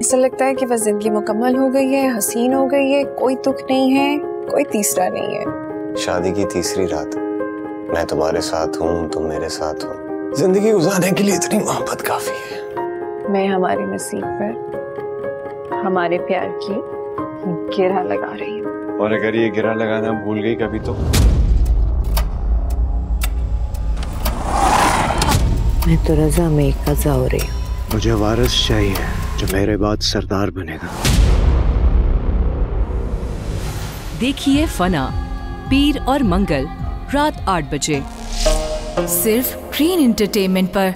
ऐसा लगता है कि बस ज़िंदगी मुकम्मल हो गई है हसीन हो गई है कोई दुख नहीं है कोई तीसरा नहीं है। शादी की तीसरी रात। मैं तुम्हारे साथ हूँ तुम मेरे साथ हो। ज़िंदगी गुजारने के लिए इतनी मोहब्बत काफ़ी है। मैं हमारे नसीब पर हमारे प्यार की गिरा लगा रही हूँ। और अगर ये गिरा लगाना भूल गई कभी तो? मैं तो रजा में एक कजा हो रही हूँ। मुझे वारस चाहिए। जो मेरे बाद सरदार बनेगा। देखिए फना, पीर और मंगल रात आठ बजे। सिर्फ़ ग्रीन एंटरटेनमेंट पर।